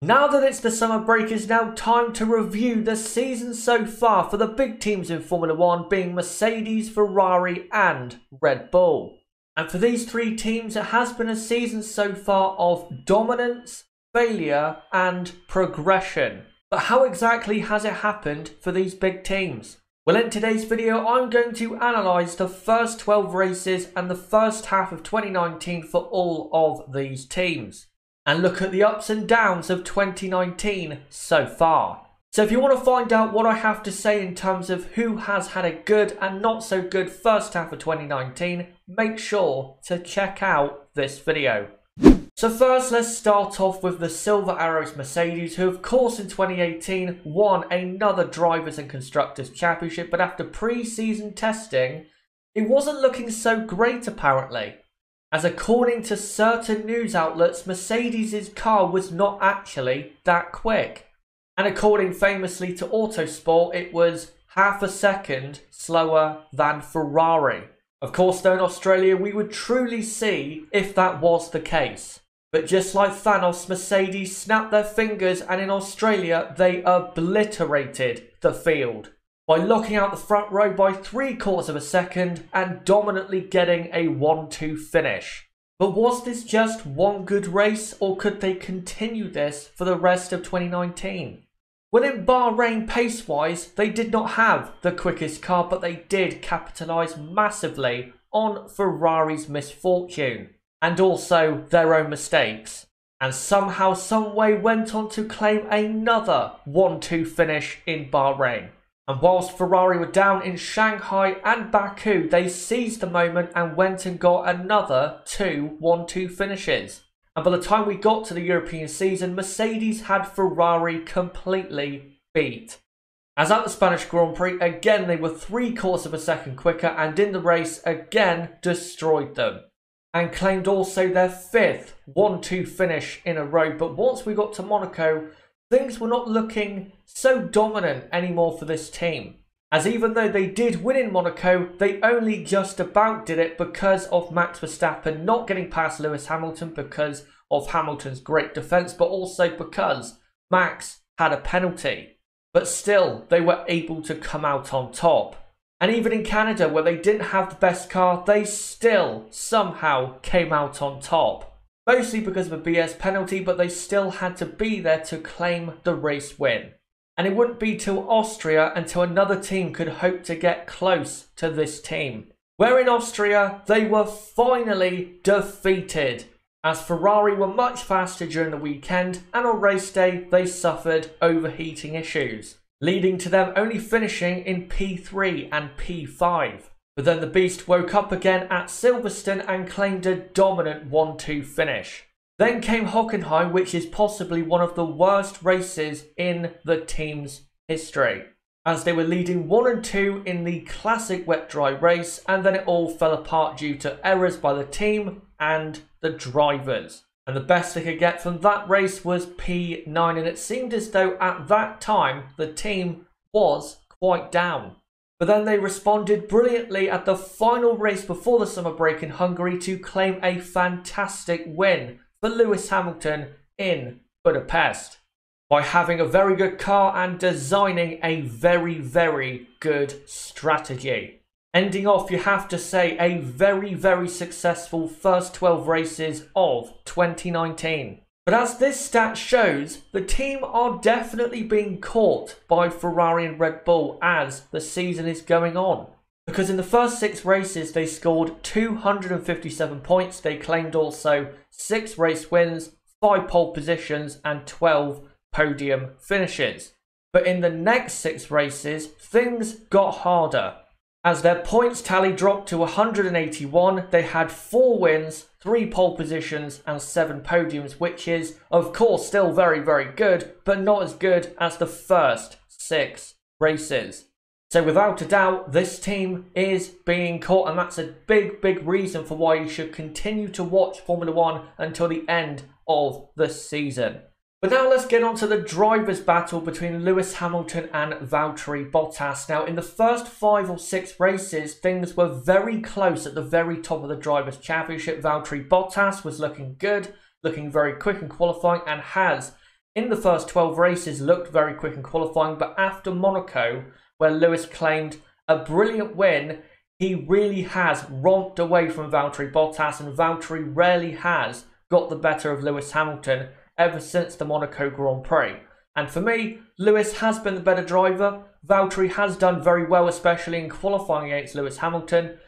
Now that it's the summer break, it's now time to review the season so far for the big teams in Formula One being Mercedes, Ferrari, and Red Bull. And for these three teams, it has been a season so far of dominance, failure, and progression. But how exactly has it happened for these big teams? Well, in today's video, I'm going to analyse the first 12 races and the first half of 2019 for all of these teams and look at the ups and downs of 2019 so far. So if you want to find out what I have to say in terms of who has had a good and not so good first half of 2019, make sure to check out this video. So first let's start off with the Silver Arrows Mercedes who of course in 2018 won another Drivers and Constructors Championship but after pre-season testing it wasn't looking so great apparently as according to certain news outlets, Mercedes' car was not actually that quick. And according famously to Autosport, it was half a second slower than Ferrari. Of course, though in Australia, we would truly see if that was the case. But just like Thanos, Mercedes snapped their fingers and in Australia, they obliterated the field by locking out the front row by three quarters of a second and dominantly getting a 1-2 finish. But was this just one good race or could they continue this for the rest of 2019? Well, in Bahrain pace-wise, they did not have the quickest car, but they did capitalise massively on Ferrari's misfortune and also their own mistakes. And somehow, someway went on to claim another 1-2 finish in Bahrain. And whilst Ferrari were down in Shanghai and Baku, they seized the moment and went and got another two 1-2 finishes. And by the time we got to the European season, Mercedes had Ferrari completely beat. As at the Spanish Grand Prix, again they were three quarters of a second quicker and in the race again destroyed them. And claimed also their fifth 1-2 finish in a row. But once we got to Monaco, things were not looking so dominant anymore for this team. As even though they did win in Monaco, they only just about did it because of Max Verstappen not getting past Lewis Hamilton because of Hamilton's great defence, but also because Max had a penalty. But still, they were able to come out on top. And even in Canada, where they didn't have the best car, they still somehow came out on top mostly because of a BS penalty, but they still had to be there to claim the race win. And it wouldn't be till Austria until another team could hope to get close to this team. Where in Austria, they were finally defeated, as Ferrari were much faster during the weekend, and on race day, they suffered overheating issues, leading to them only finishing in P3 and P5. But then the Beast woke up again at Silverstone and claimed a dominant 1-2 finish. Then came Hockenheim, which is possibly one of the worst races in the team's history, as they were leading 1 and 2 in the classic wet dry race, and then it all fell apart due to errors by the team and the drivers. And the best they could get from that race was P9, and it seemed as though at that time the team was quite down. But then they responded brilliantly at the final race before the summer break in Hungary to claim a fantastic win for Lewis Hamilton in Budapest by having a very good car and designing a very, very good strategy. Ending off, you have to say, a very, very successful first 12 races of 2019. But as this stat shows, the team are definitely being caught by Ferrari and Red Bull as the season is going on. Because in the first six races, they scored 257 points. They claimed also six race wins, five pole positions, and 12 podium finishes. But in the next six races, things got harder. As their points tally dropped to 181, they had four wins, three pole positions, and seven podiums, which is, of course, still very, very good, but not as good as the first six races. So, without a doubt, this team is being caught, and that's a big, big reason for why you should continue to watch Formula One until the end of the season. But now let's get on to the drivers' battle between Lewis Hamilton and Valtteri Bottas. Now, in the first five or six races, things were very close at the very top of the Drivers' Championship. Valtteri Bottas was looking good, looking very quick in qualifying, and has in the first 12 races looked very quick in qualifying, but after Monaco, where Lewis claimed a brilliant win, he really has romped away from Valtteri Bottas, and Valtteri rarely has got the better of Lewis Hamilton ever since the Monaco Grand Prix. And for me, Lewis has been the better driver. Valtteri has done very well, especially in qualifying against Lewis Hamilton.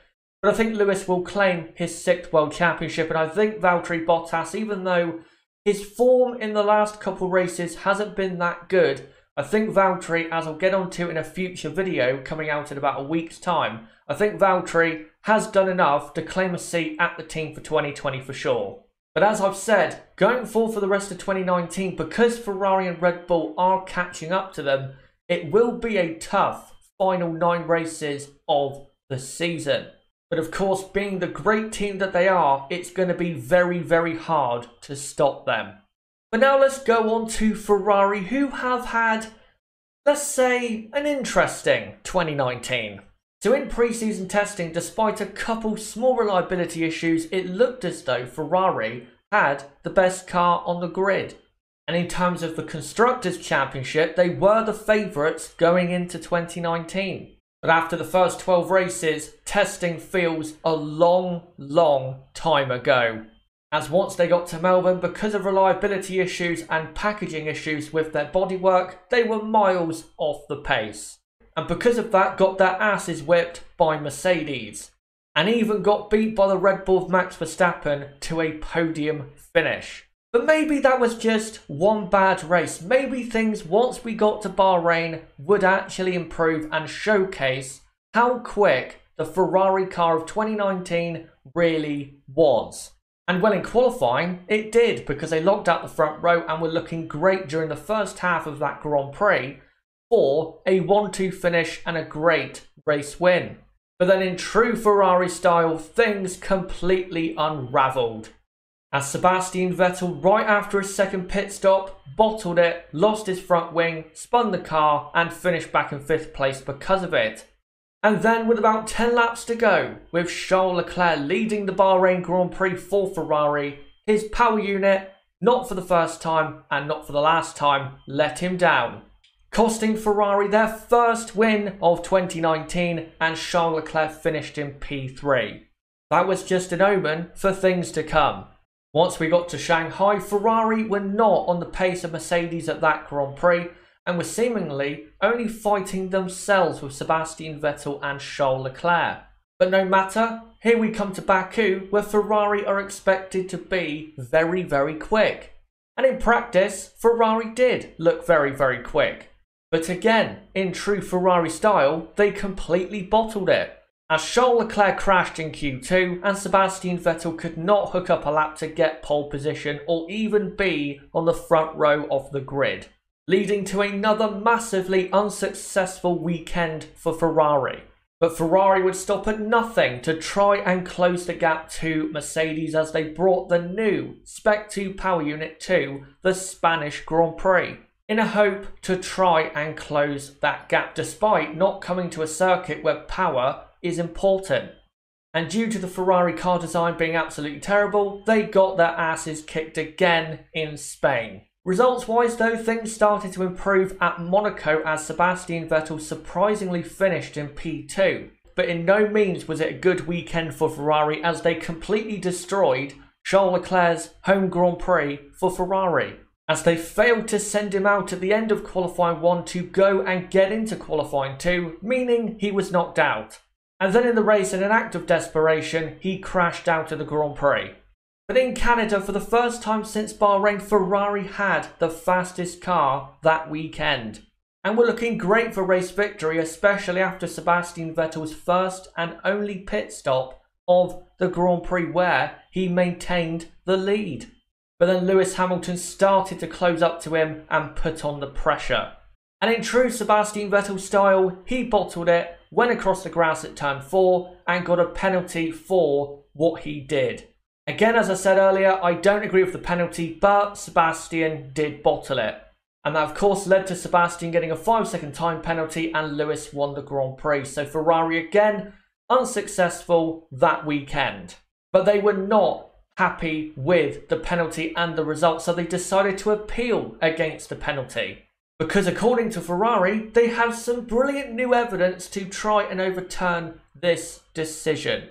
But I think Lewis will claim his sixth World Championship, and I think Valtteri Bottas, even though his form in the last couple races hasn't been that good, I think Valtteri, as I'll get onto in a future video coming out in about a week's time, I think Valtteri has done enough to claim a seat at the team for 2020 for sure. But as I've said, going forward for the rest of 2019, because Ferrari and Red Bull are catching up to them, it will be a tough final nine races of the season. But of course, being the great team that they are, it's going to be very, very hard to stop them. But now let's go on to Ferrari, who have had, let's say, an interesting 2019. So in pre-season testing, despite a couple small reliability issues, it looked as though Ferrari had the best car on the grid. And in terms of the Constructors' Championship, they were the favourites going into 2019. But after the first 12 races, testing feels a long, long time ago. As once they got to Melbourne, because of reliability issues and packaging issues with their bodywork, they were miles off the pace and because of that got their asses whipped by Mercedes and even got beat by the Red Bull of Max Verstappen to a podium finish. But maybe that was just one bad race. Maybe things once we got to Bahrain would actually improve and showcase how quick the Ferrari car of 2019 really was. And well, in qualifying, it did because they locked out the front row and were looking great during the first half of that Grand Prix for a 1-2 finish and a great race win. But then in true Ferrari style, things completely unravelled. As Sebastian Vettel, right after his second pit stop, bottled it, lost his front wing, spun the car, and finished back in fifth place because of it. And then, with about 10 laps to go, with Charles Leclerc leading the Bahrain Grand Prix for Ferrari, his power unit, not for the first time and not for the last time, let him down costing Ferrari their first win of 2019 and Charles Leclerc finished in P3. That was just an omen for things to come. Once we got to Shanghai, Ferrari were not on the pace of Mercedes at that Grand Prix and were seemingly only fighting themselves with Sebastian Vettel and Charles Leclerc. But no matter, here we come to Baku where Ferrari are expected to be very, very quick. And in practice, Ferrari did look very, very quick. But again, in true Ferrari style, they completely bottled it. As Charles Leclerc crashed in Q2 and Sebastian Vettel could not hook up a lap to get pole position or even be on the front row of the grid, leading to another massively unsuccessful weekend for Ferrari. But Ferrari would stop at nothing to try and close the gap to Mercedes as they brought the new Spec 2 power unit to the Spanish Grand Prix in a hope to try and close that gap despite not coming to a circuit where power is important. And due to the Ferrari car design being absolutely terrible, they got their asses kicked again in Spain. Results wise, though, things started to improve at Monaco as Sebastian Vettel surprisingly finished in P2. But in no means was it a good weekend for Ferrari as they completely destroyed Charles Leclerc's home Grand Prix for Ferrari as they failed to send him out at the end of qualifying 1 to go and get into qualifying 2, meaning he was knocked out. And then in the race, in an act of desperation, he crashed out of the Grand Prix. But in Canada, for the first time since Bahrain, Ferrari had the fastest car that weekend. And were looking great for race victory, especially after Sebastian Vettel's first and only pit stop of the Grand Prix where he maintained the lead. But then Lewis Hamilton started to close up to him and put on the pressure. And in true Sebastian Vettel style, he bottled it, went across the grass at turn 4 and got a penalty for what he did. Again, as I said earlier, I don't agree with the penalty, but Sebastian did bottle it. And that of course led to Sebastian getting a 5 second time penalty and Lewis won the Grand Prix. So Ferrari again, unsuccessful that weekend. But they were not happy with the penalty and the result, so they decided to appeal against the penalty. Because according to Ferrari, they have some brilliant new evidence to try and overturn this decision.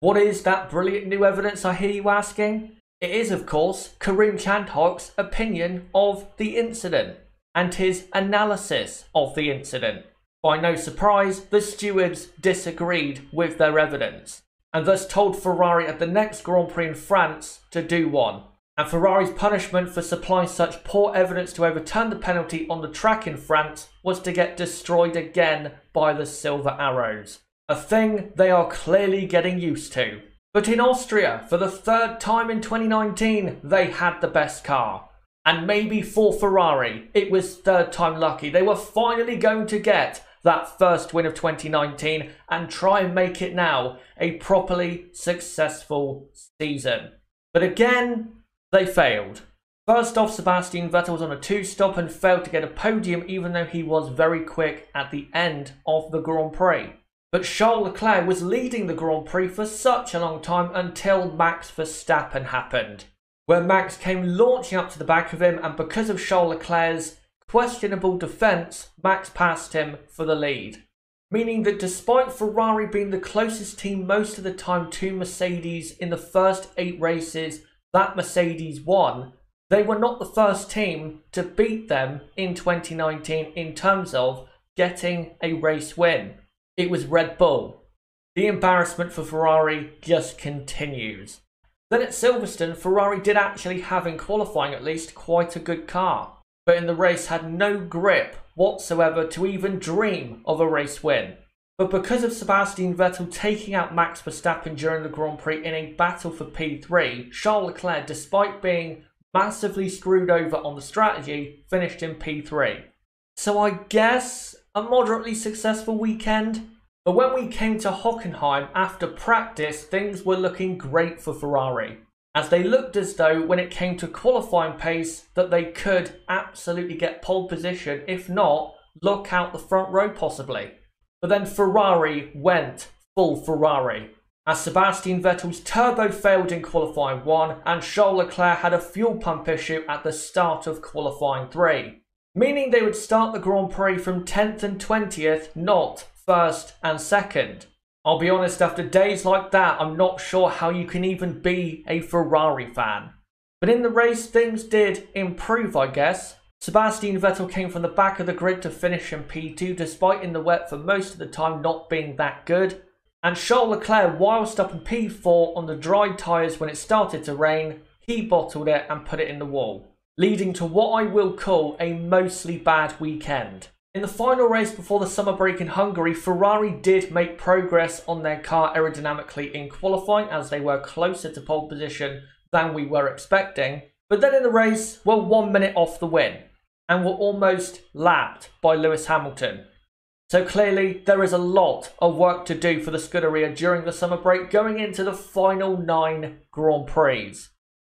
What is that brilliant new evidence, I hear you asking? It is, of course, Karun Chandhok's opinion of the incident and his analysis of the incident. By no surprise, the stewards disagreed with their evidence and thus told Ferrari at the next Grand Prix in France to do one. And Ferrari's punishment for supplying such poor evidence to overturn the penalty on the track in France was to get destroyed again by the Silver Arrows. A thing they are clearly getting used to. But in Austria, for the third time in 2019, they had the best car. And maybe for Ferrari, it was third time lucky. They were finally going to get that first win of 2019 and try and make it now a properly successful season. But again, they failed. First off, Sebastian Vettel was on a two stop and failed to get a podium, even though he was very quick at the end of the Grand Prix. But Charles Leclerc was leading the Grand Prix for such a long time until Max Verstappen happened, where Max came launching up to the back of him, and because of Charles Leclerc's questionable defence, Max passed him for the lead. Meaning that despite Ferrari being the closest team most of the time to Mercedes in the first eight races that Mercedes won, they were not the first team to beat them in 2019 in terms of getting a race win. It was Red Bull. The embarrassment for Ferrari just continues. Then at Silverstone, Ferrari did actually have in qualifying at least quite a good car but in the race had no grip whatsoever to even dream of a race win. But because of Sebastian Vettel taking out Max Verstappen during the Grand Prix in a battle for P3, Charles Leclerc, despite being massively screwed over on the strategy, finished in P3. So I guess a moderately successful weekend. But when we came to Hockenheim after practice, things were looking great for Ferrari as they looked as though when it came to qualifying pace that they could absolutely get pole position, if not, look out the front row possibly. But then Ferrari went full Ferrari. As Sebastian Vettel's turbo failed in qualifying 1 and Charles Leclerc had a fuel pump issue at the start of qualifying 3, meaning they would start the Grand Prix from 10th and 20th, not 1st and 2nd. I'll be honest, after days like that, I'm not sure how you can even be a Ferrari fan. But in the race, things did improve, I guess. Sebastian Vettel came from the back of the grid to finish in P2, despite in the wet for most of the time not being that good. And Charles Leclerc, whilst up in P4 on the dry tyres when it started to rain, he bottled it and put it in the wall, leading to what I will call a mostly bad weekend. In the final race before the summer break in Hungary, Ferrari did make progress on their car aerodynamically in qualifying as they were closer to pole position than we were expecting. But then in the race, were one minute off the win and were almost lapped by Lewis Hamilton. So clearly, there is a lot of work to do for the Scuderia during the summer break going into the final nine Grand Prix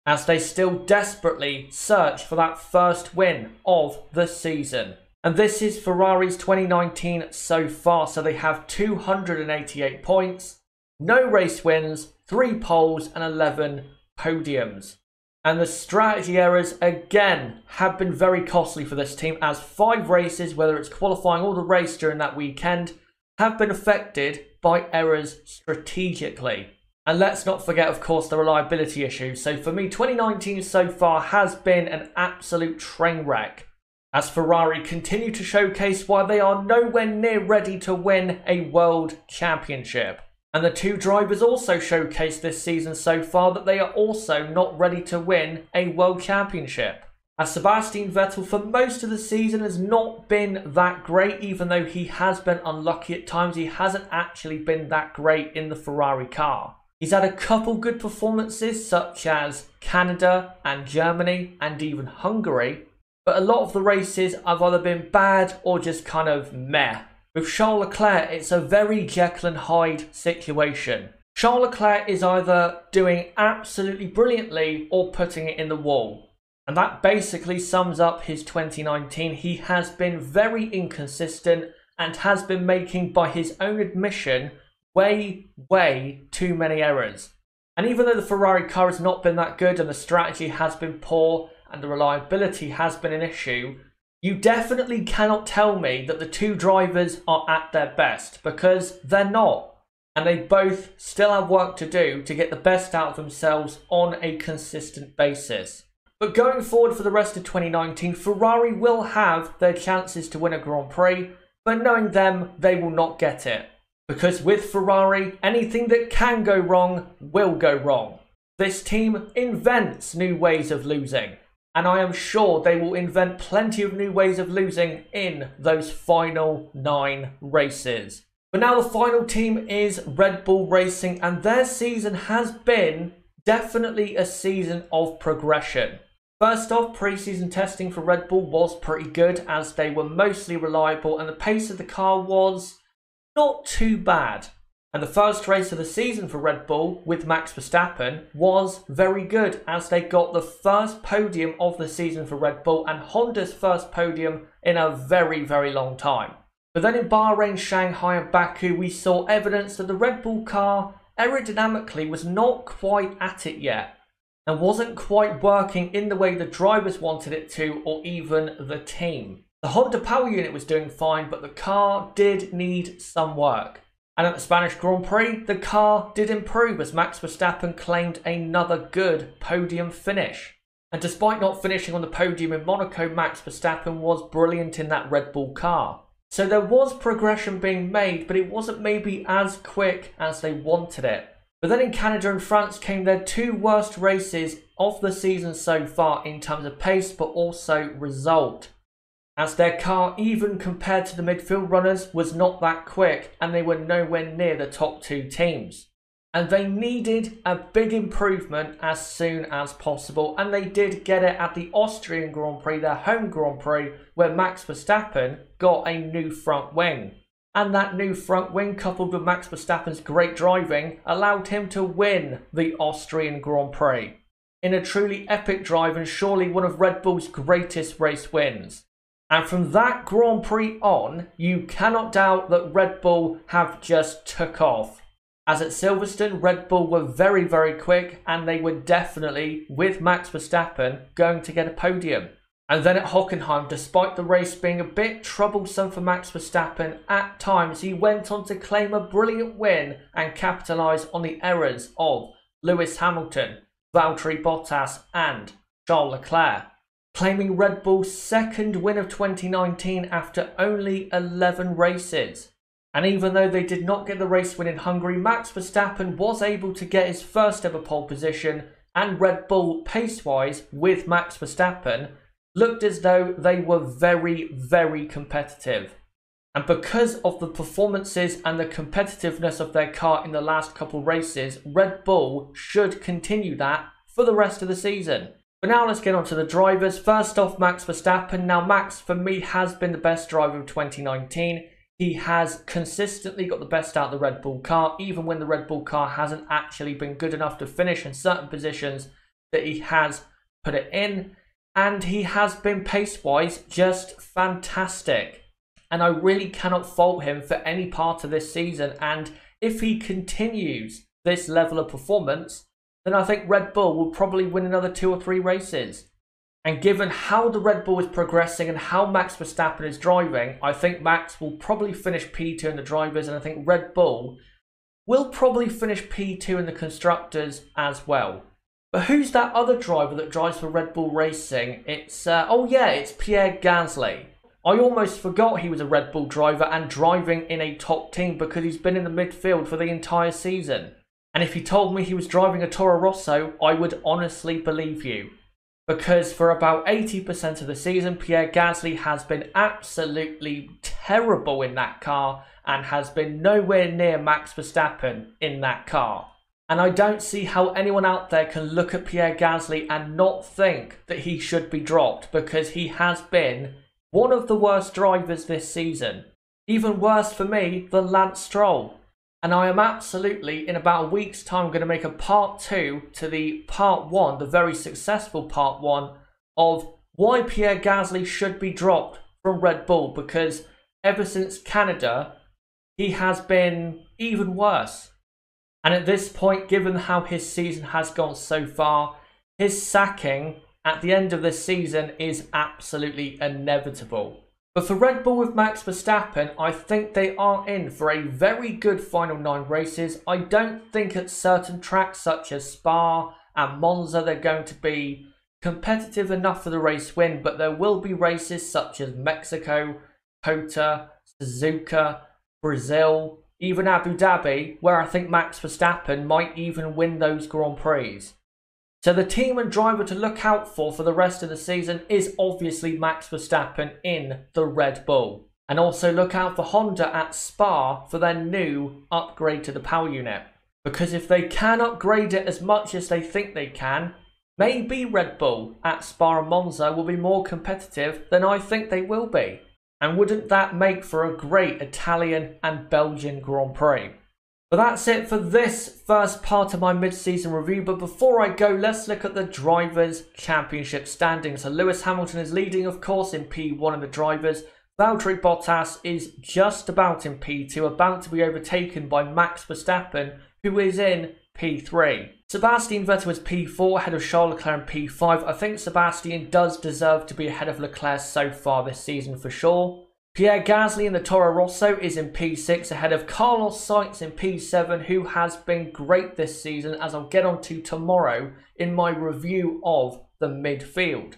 as they still desperately search for that first win of the season. And this is Ferrari's 2019 so far. So they have 288 points, no race wins, 3 poles, and 11 podiums. And the strategy errors again have been very costly for this team as five races, whether it's qualifying or the race during that weekend, have been affected by errors strategically. And let's not forget, of course, the reliability issues. So for me, 2019 so far has been an absolute train wreck as Ferrari continue to showcase why they are nowhere near ready to win a world championship. And the two drivers also showcased this season so far that they are also not ready to win a world championship. As Sebastian Vettel for most of the season has not been that great, even though he has been unlucky at times, he hasn't actually been that great in the Ferrari car. He's had a couple good performances such as Canada and Germany and even Hungary, but a lot of the races have either been bad or just kind of meh. With Charles Leclerc, it's a very Jekyll and Hyde situation. Charles Leclerc is either doing absolutely brilliantly or putting it in the wall. And that basically sums up his 2019. He has been very inconsistent and has been making, by his own admission, way, way too many errors. And even though the Ferrari car has not been that good and the strategy has been poor and the reliability has been an issue, you definitely cannot tell me that the two drivers are at their best because they're not. And they both still have work to do to get the best out of themselves on a consistent basis. But going forward for the rest of 2019, Ferrari will have their chances to win a Grand Prix, but knowing them, they will not get it. Because with Ferrari, anything that can go wrong will go wrong. This team invents new ways of losing, and I am sure they will invent plenty of new ways of losing in those final nine races. But now the final team is Red Bull Racing, and their season has been definitely a season of progression. First off, pre-season testing for Red Bull was pretty good as they were mostly reliable and the pace of the car was not too bad. And the first race of the season for Red Bull with Max Verstappen was very good as they got the first podium of the season for Red Bull and Honda's first podium in a very, very long time. But then in Bahrain, Shanghai, and Baku, we saw evidence that the Red Bull car aerodynamically was not quite at it yet and wasn't quite working in the way the drivers wanted it to or even the team. The Honda power unit was doing fine, but the car did need some work. And at the Spanish Grand Prix, the car did improve as Max Verstappen claimed another good podium finish. And despite not finishing on the podium in Monaco, Max Verstappen was brilliant in that Red Bull car. So there was progression being made, but it wasn't maybe as quick as they wanted it. But then in Canada and France came their two worst races of the season so far in terms of pace, but also result as their car, even compared to the midfield runners, was not that quick and they were nowhere near the top two teams. And they needed a big improvement as soon as possible, and they did get it at the Austrian Grand Prix, their home Grand Prix, where Max Verstappen got a new front wing. And that new front wing, coupled with Max Verstappen's great driving, allowed him to win the Austrian Grand Prix. In a truly epic drive and surely one of Red Bull's greatest race wins. And from that Grand Prix on, you cannot doubt that Red Bull have just took off. As at Silverstone, Red Bull were very, very quick and they were definitely, with Max Verstappen, going to get a podium. And then at Hockenheim, despite the race being a bit troublesome for Max Verstappen, at times he went on to claim a brilliant win and capitalise on the errors of Lewis Hamilton, Valtteri Bottas and Charles Leclerc claiming Red Bull's second win of 2019 after only 11 races. And even though they did not get the race win in Hungary, Max Verstappen was able to get his first ever pole position, and Red Bull, pace wise, with Max Verstappen, looked as though they were very, very competitive. And because of the performances and the competitiveness of their car in the last couple races, Red Bull should continue that for the rest of the season. But now let's get on to the drivers. First off, Max Verstappen. Now, Max, for me, has been the best driver of 2019. He has consistently got the best out of the Red Bull car, even when the Red Bull car hasn't actually been good enough to finish in certain positions that he has put it in. And he has been pace-wise just fantastic. And I really cannot fault him for any part of this season. And if he continues this level of performance, then I think Red Bull will probably win another two or three races. And given how the Red Bull is progressing and how Max Verstappen is driving, I think Max will probably finish P2 in the drivers, and I think Red Bull will probably finish P2 in the constructors as well. But who's that other driver that drives for Red Bull Racing? It's, uh, oh yeah, it's Pierre Gasly. I almost forgot he was a Red Bull driver and driving in a top team because he's been in the midfield for the entire season. And if you told me he was driving a Toro Rosso, I would honestly believe you. Because for about 80% of the season, Pierre Gasly has been absolutely terrible in that car and has been nowhere near Max Verstappen in that car. And I don't see how anyone out there can look at Pierre Gasly and not think that he should be dropped because he has been one of the worst drivers this season. Even worse for me than Lance Stroll. And I am absolutely, in about a week's time, going to make a part two to the part one, the very successful part one, of why Pierre Gasly should be dropped from Red Bull. Because ever since Canada, he has been even worse. And at this point, given how his season has gone so far, his sacking at the end of this season is absolutely inevitable. But for Red Bull with Max Verstappen, I think they are in for a very good final nine races. I don't think at certain tracks such as Spa and Monza they're going to be competitive enough for the race win, but there will be races such as Mexico, COTA, Suzuka, Brazil, even Abu Dhabi, where I think Max Verstappen might even win those Grand Prix. So the team and driver to look out for for the rest of the season is obviously Max Verstappen in the Red Bull. And also look out for Honda at Spa for their new upgrade to the power unit. Because if they can upgrade it as much as they think they can, maybe Red Bull at Spa and Monza will be more competitive than I think they will be. And wouldn't that make for a great Italian and Belgian Grand Prix? But that's it for this first part of my mid-season review. But before I go, let's look at the Drivers' Championship standings. So Lewis Hamilton is leading, of course, in P1 of the Drivers. Valtteri Bottas is just about in P2, about to be overtaken by Max Verstappen, who is in P3. Sebastian Vettel is P4, ahead of Charles Leclerc in P5. I think Sebastian does deserve to be ahead of Leclerc so far this season for sure. Pierre Gasly in the Toro Rosso is in P6 ahead of Carlos Sainz in P7 who has been great this season as I'll get on to tomorrow in my review of the midfield.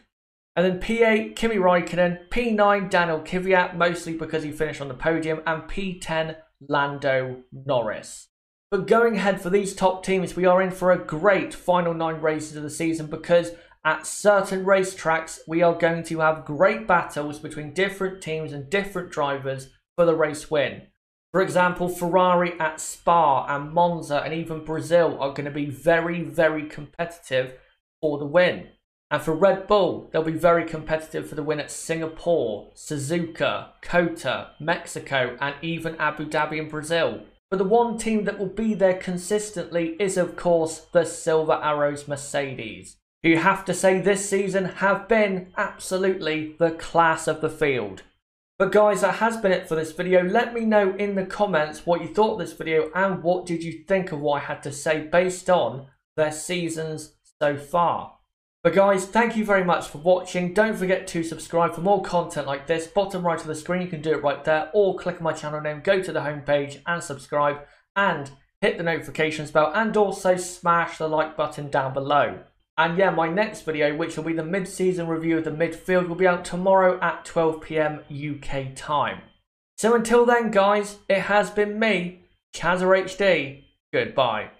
And then P8 Kimi Raikkonen, P9 Daniel Kvyat mostly because he finished on the podium and P10 Lando Norris. But going ahead for these top teams, we are in for a great final nine races of the season because at certain racetracks, we are going to have great battles between different teams and different drivers for the race win. For example, Ferrari at Spa and Monza and even Brazil are going to be very, very competitive for the win. And for Red Bull, they'll be very competitive for the win at Singapore, Suzuka, COTA, Mexico, and even Abu Dhabi in Brazil. But the one team that will be there consistently is, of course, the Silver Arrows Mercedes who you have to say this season have been absolutely the class of the field. But guys, that has been it for this video. Let me know in the comments what you thought of this video and what did you think of what I had to say based on their seasons so far. But guys, thank you very much for watching. Don't forget to subscribe for more content like this. Bottom right of the screen, you can do it right there. Or click my channel name, go to the homepage and subscribe. And hit the notifications bell and also smash the like button down below. And yeah, my next video, which will be the mid-season review of the midfield, will be out tomorrow at 12pm UK time. So until then, guys, it has been me, Chazza HD. Goodbye.